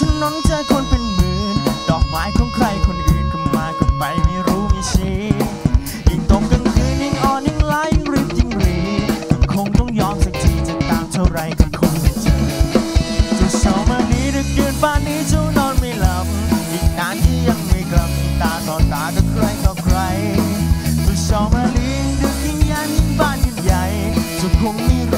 ถนนเจอคนเป็นหมื่น ดอกไม้ของใครคนอื่นก็มาก็ไปไม่รู้ไม่ชี้ยิ่งตกกลางคืนยิ่งอ่อนยิ่งไล่ยิ่งรีบยิ่งรีก็คงต้องยอมสักทีจะตามเท่าไรก็คงไม่เจอจะเช้ามานี้ดึกเกินป่านนี้เจ้านอนไม่หลับ อีกนานที่ยังไม่กลับตาต่อตากับใครต่อใครจะเช้ามานี้ดึกยิ่งยันยิ่งบ้านยิ่งใหญ่จะคงไม่ร